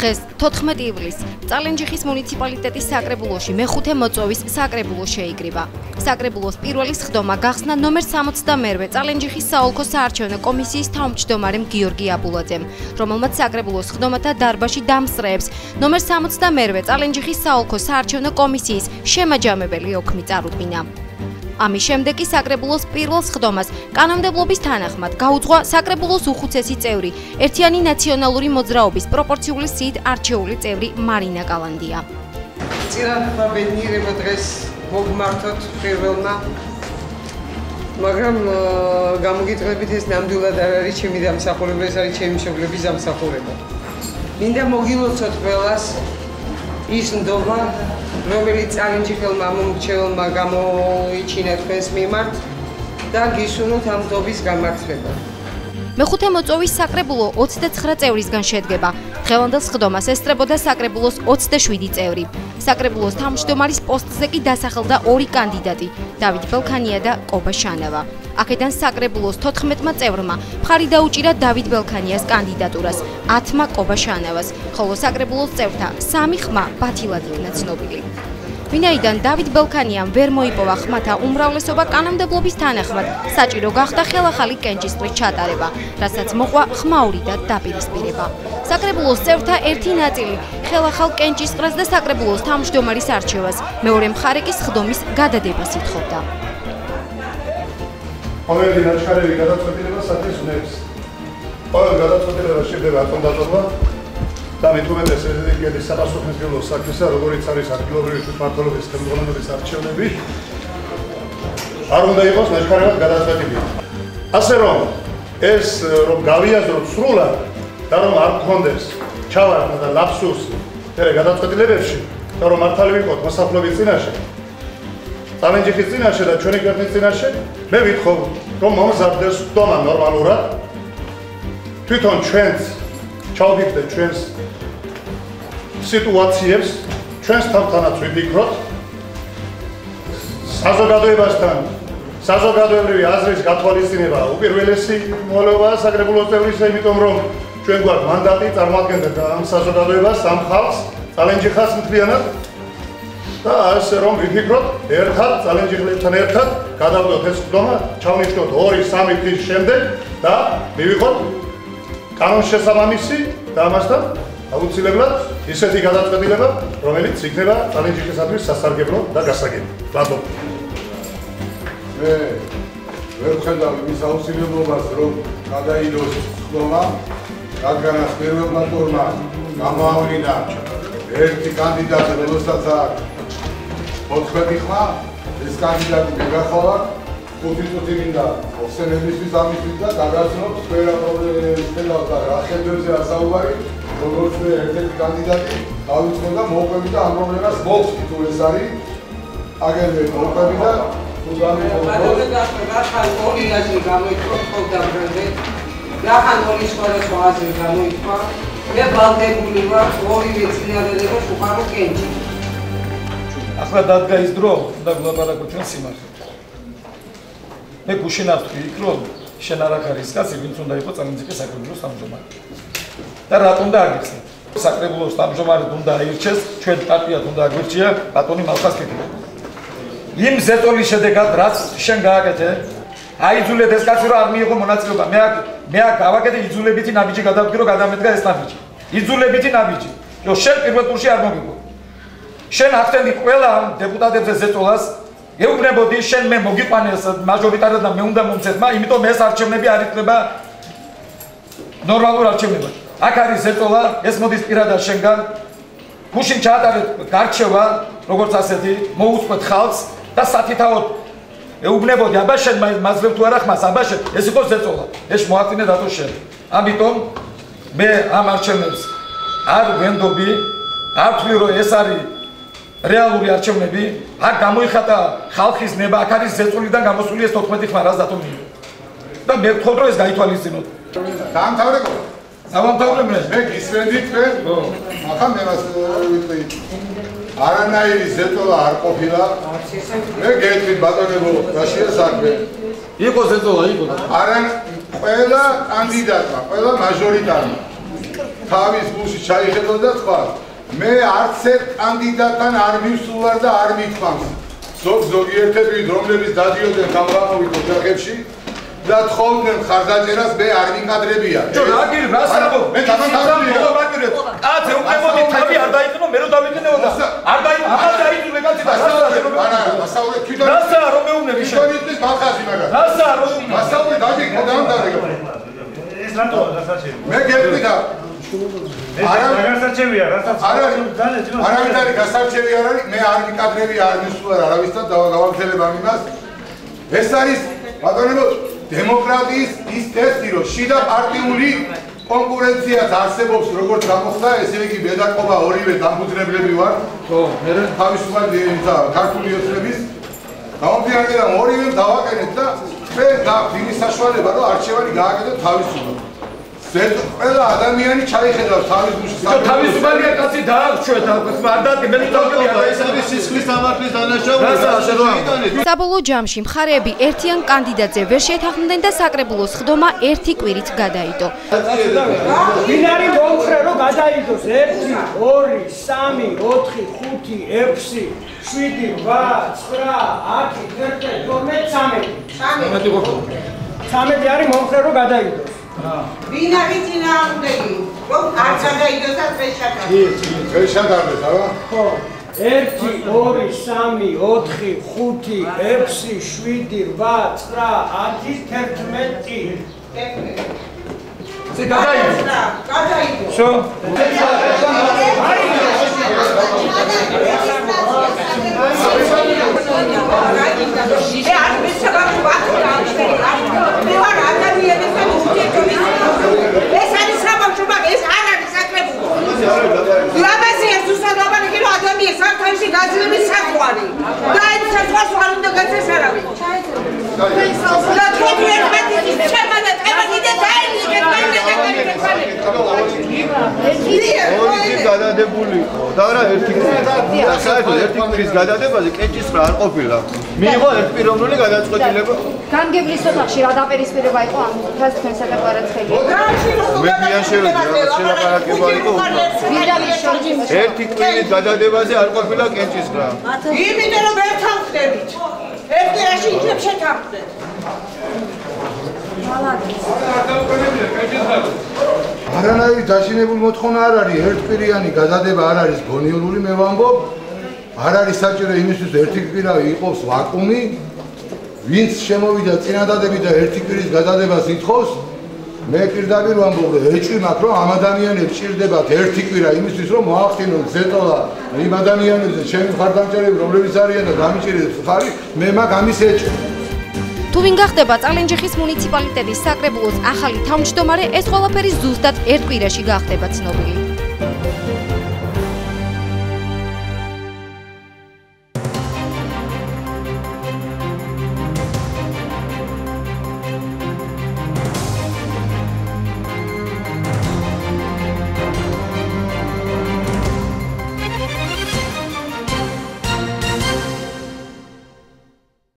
დღეს 14 ივლისს წალენჯიხის მუნიციპალიტეტის საკრებულოში მეხუთე მოწვევის საკრებულო შეიკრიბა. საკრებულოს პირველი სხდომა გახსნა ნომერ 62-ე წალენჯიხის საოლქო საარჩევნო კომისიის თავმჯდომარემ გიორგი აბულაძემ, რომელმაც საკრებულოს სხდომათა დარბაში დამსწრეებს ნომერ 62-ე წალენჯიხის საოლქო საარჩევნო კომისიის შემაჯამებელი ოქმი წარუდგინა. ამის შემდეგ კი საკრებულოს პირველ სხდომას კანონმდებლობის თანახმად გაუძღვა საკრებულოს უხუცესი წევრი, ერთიანი ნაციონალური მოძრაობის პროპორციული სიდ არჩეული წევრი მარინა კალანდია. წირაღმა ბედნიერება დღეს მოგმართოთ პირველმა მაგრამ გამოგიტყებით ეს ნამდვილად არ არის ჩემი დამსახურება, ეს არის ჩემი მშობლების დამსახურება. მინდა მოგილოცოთ ყველას ის ნდობა რომელიც წარინჯიხელმა მომრჩეველმა გამოიჩინა თქვენს მიმართ და გისურვოთ ამ დობის გამართლება. მეხუთე მოწვევის საკრებულო 29 წევრისგან შედგება. დღევანდელ სხდომას ესწრებოდა საკრებულოს 27 წევრი. საკრებულოს თავმჯდომარის პოსტზე კი დასახელდა ორი კანდიდატი: დავით ბელქანია და კობა შანავა. აქედან საკრებულოს 14-მა წევრმა მხარი დაუჭირა დავით ბელქანიას კანდიდატურას, 10-მა კობა შანავას, ხოლო საკრებულოს წევრთა სამი ხმა ბათილად იქნა ცნობილი. ვინაიდან დავით ბელქანიამ ვერ მოიპოვა ხმათა უმრავლესობა კანონმდებლობის თანახმად, საჭირო გახდა ხელახალი კენჭისყრის ჩატარება, რასაც მოყვა ხმაური და დაპირისპირება. საკრებულოს წევრთა ერთი ნაწილი ხელახალ კენჭისყრას და საკრებულოს თავმჯდომარის არჩევას, მეორე მხარე კი სხდომის გადადებას ითხოვდა. ყოველი ნაჩქარევი გადაწყვეტილება საქმეს უნებს. ყოველ გადაწყვეტილებას შედება აკონდატორმა და მithumetes რეზიდენტის საპასუხისმგებლო საქმესა, როგორც არის ადგილობრივი თვითმმართველობის ხელმძღვანელობის არჩევნები, არ უნდა იყოს ნაჩქარევად გადაწყვეტილი. ასე რომ ეს რომ გავიაზროთ სრულად და რომ არ გქონდეს ჩავარდა და ლაფსუსი ეს გადაწყვეტილებებში და რომ მართალი ვიყოთ მოსახლეობის წინაშე წამენჯიხის წინაშე და ჩვენი ქვეყნის წინაშე მე ვითხოვ რომ მომზადდეს დომა ნორმალურად თვითონ ჩვენს ჩავდიხდეთ ჩვენს სიტუაციებს ჩვენს თავთანაც ვიფიქროთ საზოგადოებასთან საზოგადოებრივი აზრის გათვალისწინება უპირველესი მოვალეობაა საკრებულოს წევრისა იმიტომ რომ ჩვენ გვაქვს მანდატი წარმოადგენთ ამ საზოგადოებას ამ ხალხს წალენჯიხას მთლიანად. და ასე რომ ვიფიქროთ ერთად წალენჯიხლებთან ერთად გადავდოთ ეს ხდომა ჩავნიშნოთ 2-3 თვის შემდეგ და მივიღოთ კანონშესაბამისი და ამასთან აუცილებლად ისეთი გადაწყვეტილება რომელიც იქნება წალენჯიხისათვის სასარგებლო და გასაგები. ბატონო მე ვერ ხედავ იმის აუცილებლობას რომ გადაიდოს ხდომა რადგანაც პირველმა ტურმა გამოავლინა ერთი კანდიდატი რომელსაც აქვს 14 ხმა ეს კანდიდატი მეგახალა ხუთი წუთი მინდა ოფსენებისთვის ამისთვის და გაგაცნობ სფერა პრობლემებსა და რა ხედვებზე ასაუბარი როგორც ერთ-ერთი კანდიდატი გავიწყო და მოყვები და ამ პრობლემას მოვხდი თუ ეს არის აგერმე მოყვები და თუ გამიყო და რა ხარ ორიაზი გამოიწვო ხოლმე ბრენდე რახან ორი სხვადასხვა აზრი გამოიქვა მე ვალდებული ვარ ორივე წინადადებას უყარო კენჭი. ახლა დადგა ის დრო და გლაპარაკო ჩვენ სიმართლე მე გუშინავს თქვი იქ რომ შენ არ ახარის კაცი ვინც უნდა იყოს წამიძიკე საკრებულოს თავმჯდომარე და რატომ დააგიხსნე საკრებულოს თავმჯდომარე უნდა აირჩეს ჩვენ პარტიად უნდა აგვირჩია ბატონი მალხას კეთილი იმ ზეტოლის შედეგად რაც შენ გააკეთე აიძულეთ ეს კაცი რომ არ მიიღო მონაწილეობა. მე აქ მე აქ გავაკეთე იძულებითი ნაბიჯი გადავდგი რომ გადამედგა ეს ნაბიჯი. იძულებითი ნაბიჯი რომ შენ პირველ ტურში არ მოგიგო. შენ ახდენდი ყველა დეპუტატებზე ზეწოლას ეუბნებოდი შენ მე მოგიყვანეს მაჟორიტარად და მე უნდა მომცეთმა იმიტომ ეს არჩევნები არ იქნება ნორმალურ არჩევნებად აქ არის ზეწოლა ეს მოდის პირადად შენგან. გუშინ ჩაატარეთ გარჩევა როგორც ასეთი მოუწყვეთ ხალხს და სათითაოდ ეუბნებოდი აბა შენ მაძლევ თუ არა ხმას აბა შენ ეს იყო ზეწოლა. ეს მოაწინე დათო შენ. ამიტომ მე ამ არჩევნებს არ ვენდობი არ ვთვლი რომ ეს არის რეალური არჩევნები აქ გამოიხატა ხალხის ნება აქ არის ზეწოლიდან გამოსული ეს 14 ხმა რას დათო მიიღო. და მე ვთქვა რომ ეს გაითვალისწინოთ. დაამთავრებო. დავამთავრე მე მე გისმენდით მე ხო. ახლა მე მას ვიტყვი. არანაირი ზეტოლა არ ყოფილა. მე გეტყვით ბატონებო, რაშია საქმე? იყო ზეტოლა, იყო. არან ყველა კანდიდატმა, ყველა მაჟორიტარმა თავის გულში ჩაიხედო და თქვა მე არც ერთ კანდიდატთან არ მივსულარ და არ მithvams ზოგ ზოგიერთები რომლებიც დადიოდნენ გამრავლობით ოჯახებში და თხოვდნენ ხარდაჭერას მე არ მიკადრებია ჯო რა გირი რა საერთო მე დამანტარულია რა მაგირებ კაცე უკრებოდი თავი არ დაიწყო მე რომ დავიწყნეოდა არ დაიწყო არ დაიწყო კაცი და არა მასაურე თვითონ რასა რომ მეუბნები შენ? თვითონ იწვის მახაზი მაგრამ რასა რომ მასაურე დაიწყო დამანტარია ეს რატოა გასაჩევი? მე გეტყვი და არა გასაჩევია, რასაც არა არავის არის გასარჩევი არ არის? მე არ მიკადრები არ მისულა არავის და გავაგრძელებ ამ იმას ეს არის ბატონებო დემოკრატიის ის ტესტი რომ შიდა პარტიული კონკურენციაც არსებობს როგორც გამოხდა ესე იგი ბედაკობა ორივე დამფუძნებლები ვარ. ხო მე თავისუფალი ქართული ოცნების. გამოფიანება ორივე დავაკენეთ და მე გაფინის საშუალება რომ არჩევანი გააკეთო თავისუფლად ყველა ადამიანი ჩაიხედავს თავის გულში თავისუფალია კაცი დააღჩვეთ არ დადგე მე დავკები არა ეს არის სისხლის სამართლის დანაშაული. საბოლოო ჯამში მხარეები ერთიან კანდიდატზე ვერ შეთანხმდნენ და საკრებულოს ხდომა ერთი კვირით გადაიდო. ვინ არის მომხრე რომ გადაიდოს 1 2 3 4 5 6 7 8 9 10 11 12 13 13 არის მომხრე რომ გადაიდოს ვინ არის წინააღმდეგი? რომ არ გადაიდოს და წეშაკა. შეშადარდეს არა ხო 1 2 3 4 5 6 7 8 9 10 11 ზე გადაიდო გადაიდო. შო ე არ მისცემ ვახტი მე ვარ ადამიანი და უშტიო ეს არის საბავშვო მაგ ეს არ არის საკრებულო ლაბაზია ზუსტად კი რომ ადამიანი სამთავში გაძლების საყვარი და ეს საყვარს არ უნდა გაცეს არავინ და თქვენ ერთმანეთის ჩემმა და ტემანი და დაიწყეთ ორი გადადებული იყო. და რა ერთი და საერთოდ ერთი კვირის გადადებაზე კენჭისყრა არ ყოფილა. მიიღო ერთპიროვნული გადაწყვეტილება. განგებლის ოთახში რა დაპირისპირება იყო ამ თას თქვენ საკუთარად მე მიან შევედი რაღაც შელაპარაკება იყო? ერთი კვირის გადადებაზე არ ყოფილა კენჭისყრა იმიტომ რომ ვერ თანხდებით. ერთი რაში იქნებ შეთანხმდეთ არანაირი დაშინებული მოთხოვნა არ არის ერთპირიანი გადადება არ არის გონიოლური მე ვამბობ. არ არის საჭირო იმისთვის ერთი კვირა იყოს ვაკუუმი ვინც შემოვიდა წინადადები და ერთი კვირის გადადებას ითხოვს მე პირდაპირ ვამბობ რომ ეჭვი მაქვს რომ ამ ადამიანებს ჭირდებათ ერთი კვირა იმისთვის რომ მოახდინონ ზეტოლა იმ ადამიანებზე ჩემი მხარდამჭერები რომლებიც არიან და გამიჭირებს ხარი მე მაგ ამის ეჭვი თუ ვინ გახდება წალენჯიხის მუნიციპალიტეტის საკრებულოს ახალი თავმჯდომარე, ეს ყველაფერი ზუსტად ერთ კვირაში გახდება ცნობილი.